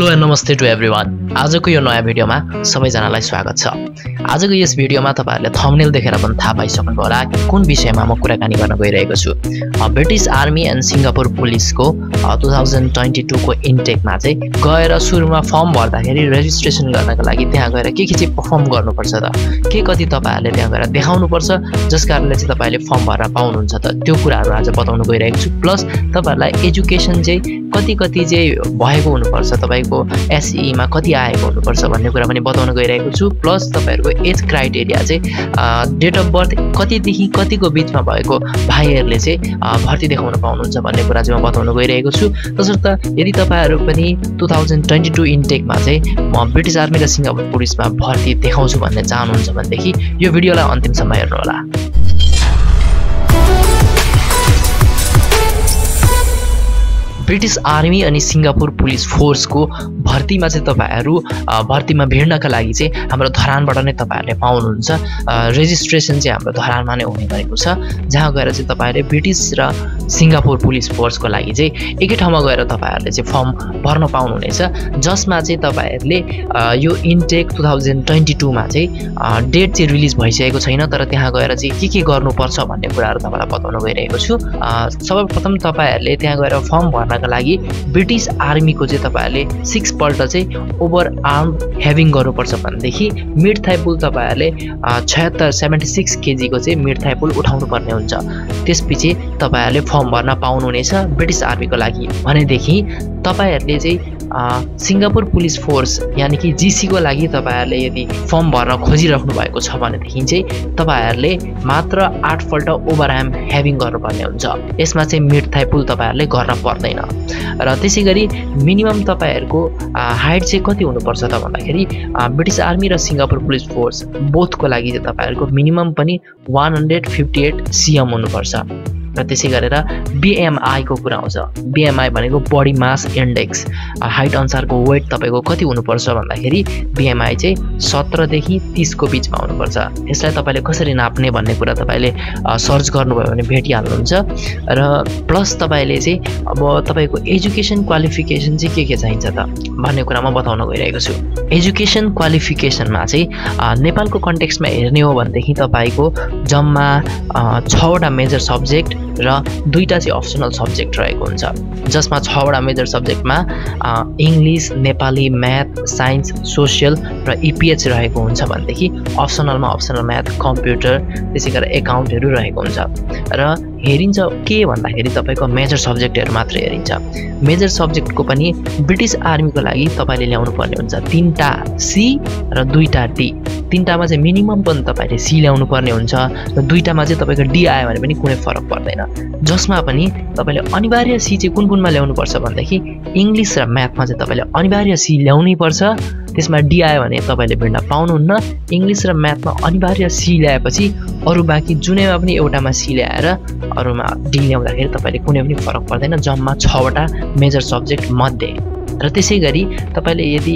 Hello and नमस्ते to everyone आजको यो नयाँ भिडियोमा सबैजनालाई स्वागत छ। आजको यस भिडियोमा तपाईँहरूले थम्नेल देखेर पनि थाहा पाइसक्नु होला कुन विषयमा म कुराकानी गर्न गइरहेको छु। ब्रिटिस आर्मी एन्ड सिङ्गापुर पुलिसको टु थाउजन्ड ट्वेन्टी टूको इन्टेकमा चाहिँ गएर सुरुमा फर्म भर्दाखेरि रेजिस्ट्रेसन गर्नको लागि त्यहाँ गएर के के चाहिँ पर्फर्म गर्नुपर्छ त के कति तपाईँहरूले त्यहाँ गएर देखाउनुपर्छ जस कारणले चाहिँ तपाईँहरूले फर्म भरेर पाउनुहुन्छ त त्यो कुराहरू आज बताउनु गइरहेको छु। प्लस तपाईँहरूलाई एजुकेसन चाहिँ कति कति चाहिँ भएको हुनुपर्छ तपाईँको एसईमा कति आएको हुनुपर्छ भन्ने कुरा पनि बताउन गइरहेको छु। प्लस तपाईँहरूको एज क्राइटेरिया चाहिँ डेट अफ बर्थ कतिदेखि कतिको बिचमा भएको भाइहरूले चाहिँ भर्ती देखाउन पाउनुहुन्छ भन्ने कुरा चाहिँ म बताउन गइरहेको छु। तसर्थ यदि तपाईँहरू पनि टु थाउजन्ड ट्वेन्टी टू इन्टेकमा चाहिँ म ब्रिटिस आर्मी र सिङ्गापुर पुलिसमा भर्ती देखाउँछु भन्ने चाहनुहुन्छ भनेदेखि यो भिडियोलाई अन्तिमसम्म हेर्नुहोला। ब्रिटिस आर्मी अनि सिङ्गापुर पुलिस फोर्सको भर्तीमा चाहिँ तपाईँहरू भर्तीमा भिड्नका लागि चाहिँ हाम्रो धरानबाट नै तपाईँहरूले पाउनुहुन्छ। रेजिस्ट्रेसन चाहिँ हाम्रो धरानमा नै हुने गरेको छ जहाँ गएर चाहिँ तपाईँहरूले ब्रिटिस र सिङ्गापुर पुलिस फोर्सको लागि चाहिँ एकै ठाउँमा गएर तपाईँहरूले चाहिँ फर्म भर्न पाउनुहुनेछ। जसमा चाहिँ तपाईँहरूले यो इन्टेक टु थाउजन्ड ट्वेन्टी टूमा चाहिँ डेट चाहिँ रिलिज भइसकेको छैन तर त्यहाँ गएर चाहिँ के के गर्नुपर्छ भन्ने कुराहरू तपाईँलाई बताउन गइरहेको छु। सर्वप्रथम तपाईँहरूले त्यहाँ गएर फर्म भर्न गर्नका लागि ब्रिटिस आर्मीको चाहिँ तपाईँहरूले सिक्सपल्ट चाहिँ ओभर आर्म हेभिङ गर्नुपर्छ भनेदेखि मिड थाइपुल तपाईँहरूले छयत्तर सेभेन्टी सिक्स केजीको चाहिँ मिड थाइपुल उठाउनु पर्ने हुन्छ। त्यसपछि तपाईँहरूले फर्म भर्न पाउनुहुनेछ ब्रिटिस आर्मीको लागि। भनेदेखि तपाईँहरूले चाहिँ सिङ्गापुर पुलिस फोर्स यानि कि जिसीको लागि तपाईँहरूले यदि फर्म भर्न खोजिराख्नु भएको छ भनेदेखि चाहिँ तपाईँहरूले मात्र आठपल्ट ओभर ह्याम ह्याभिङ गर्नुपर्ने हुन्छ। यसमा चाहिँ मिड थाइपुल तपाईँहरूले गर्न पर्दैन। र त्यसै गरी मिनिमम तपाईँहरूको हाइट चाहिँ कति हुनुपर्छ त भन्दाखेरि ब्रिटिस आर्मी र सिङ्गापुर पुलिस फोर्स बोथको लागि चाहिँ तपाईँहरूको मिनिमम पनि one hundred fifty eight CM हुनुपर्छ। र त्यसै गरेर बिएमआईको कुरा आउँछ। बिएमआई भनेको बडी मास इन्डेक्स हाइट अनुसारको वेट तपाईँको कति हुनुपर्छ भन्दाखेरि बिएमआई चाहिँ सत्रदेखि तिसको बिचमा हुनुपर्छ। यसलाई तपाईँले कसरी नाप्ने भन्ने कुरा तपाईँले सर्च गर्नुभयो भने भेटिहाल्नुहुन्छ। र प्लस तपाईँले चाहिँ अब तपाईँको एजुकेसन क्वालिफिकेसन चाहिँ के के चाहिन्छ त भन्ने कुरा म बताउन गइरहेको छु। एजुकेसन क्वालिफिकेसनमा चाहिँ नेपालको कन्टेक्समा हेर्ने हो भनेदेखि तपाईँको जम्मा छवटा मेजर सब्जेक्ट र दुईवटा चाहिँ अप्सनल सब्जेक्ट रहेको हुन्छ। जसमा छवटा मेजर सब्जेक्टमा English Nepali math science social र इपिएच रहेको हुन्छ भनेदेखि अप्सनलमा अप्सनल म्याथ कम्प्युटर त्यसै गरेर एकाउन्टहरू रहेको हुन्छ। र हेरिन्छ के भन्दाखेरि तपाईँको मेजर सब्जेक्टहरू मात्रै हेरिन्छ। मेजर सब्जेक्टको पनि ब्रिटिस आर्मीको लागि तपाईँले ल्याउनु पर्ने हुन्छ तिनवटा सी र दुईवटा डी तिनवटामा चाहिँ मिनिमम पनि तपाईँले सी ल्याउनु पर्ने हुन्छ र दुईवटामा चाहिँ तपाईँको डी आयो भने पनि कुनै फरक पर्दैन। जसमा पनि तपाईँले अनिवार्य सी चाहिँ कुन कुनमा ल्याउनुपर्छ भनेदेखि इङ्ग्लिस र म्याथमा चाहिँ तपाईँले अनिवार्य सी ल्याउनै पर्छ। त्यसमा डी आयो भने तपाईँले भिड्न पाउनुहुन्न। इङ्ग्लिस र म्याथमा अनिवार्य सी ल्याएपछि अरू बाँकी जुनैमा पनि एउटामा सी ल्याएर अरूमा डी ल्याउँदाखेरि तपाईँले कुनै पनि फरक पर्दैन जम्मा छवटा मेजर सब्जेक्ट मध्ये। र त्यसै गरी तपाईँले यदि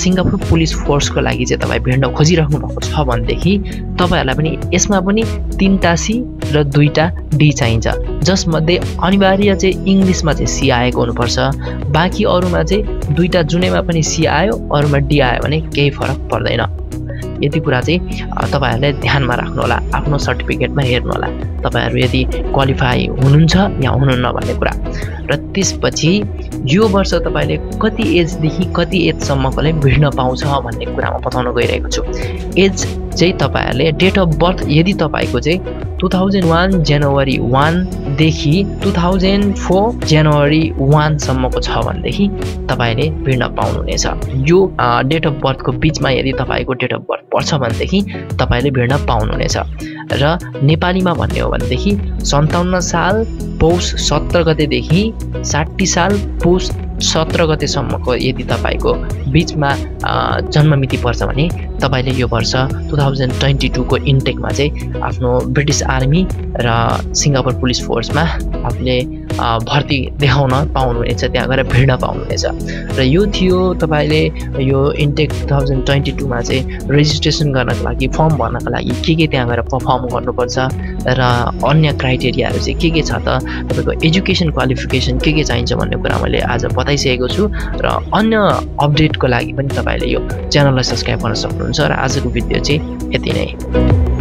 सिङ्गापुर पुलिस फोर्सको लागि चाहिँ तपाईँ भिड्न खोजिराख्नु भएको छ भनेदेखि तपाईँहरूलाई पनि यसमा पनि तिनवटा सी र दुईवटा डी चाहिन्छ। जसमध्ये अनिवार्य चाहिँ इङ्ग्लिसमा चाहिँ सी आएको हुनुपर्छ। बाँकी अरूमा चाहिँ दुईवटा जुनैमा पनि सी आयो अरूमा डी आयो भने केही फरक पर्दैन। यति कुरा चाहिँ तपाईँहरूले ध्यानमा राख्नुहोला आफ्नो सर्टिफिकेटमा हेर्नुहोला। तपाईँहरू यदि क्वालिफाई हुनुहुन्छ या हुनुहुन्न भन्ने कुरा। र त्यसपछि यो वर्ष तपाईँले कति एजदेखि कति एजसम्मकोलाई भिड्न पाउँछ भन्ने कुरा म बताउन गइरहेको छु। एज चाहिँ तपाईँहरूले डेट अफ बर्थ यदि तपाईँको चाहिँ टु थाउजन्ड वान जनवरी वानदेखि टु थाउजन्ड फोर जनवरी वानसम्मको छ भनेदेखि तपाईँले भिड्न पाउनुहुनेछ। यो डेट अफ बर्थको बिचमा यदि तपाईँको डेट अफ बर्थ पर्छ भनेदेखि तपाईँले भिड्न पाउनुहुनेछ। र नेपालीमा भन्ने हो भनेदेखि सन्ताउन्न साल पौष सत्र गतेदेखि साठी साल पौष सत्र गतेसम्मको यदि तपाईँको बिचमा जन्ममिति पर्छ भने तपाईँले यो वर्ष टु थाउजन्ड ट्वेन्टी टूको इन्टेकमा चाहिँ आफ्नो ब्रिटिस आर्मी र सिङ्गापुर पुलिस फोर्समा आफूले भर्ती देखाउन पाउनुहुनेछ त्यहाँ गएर भिड्न पाउनुहुनेछ। र यो थियो तपाईँले यो इन्टेक टु थाउजन्ड ट्वेन्टी टूमा चाहिँ रेजिस्ट्रेसन गर्नको लागि फर्म भर्नको लागि के के त्यहाँ गएर पर्फर्म गर्नुपर्छ र अन्य क्राइटेरियाहरू चाहिँ के के छ त तपाईँको एजुकेसन क्वालिफिकेसन के के चाहिन्छ भन्ने कुरा मैले आज बताइसकेको छु। र अन्य अपडेटको लागि पनि तपाईँले यो च्यानललाई सब्सक्राइब गर्न सक्नुहुन्छ र आजको भिडियो चाहिँ यति नै।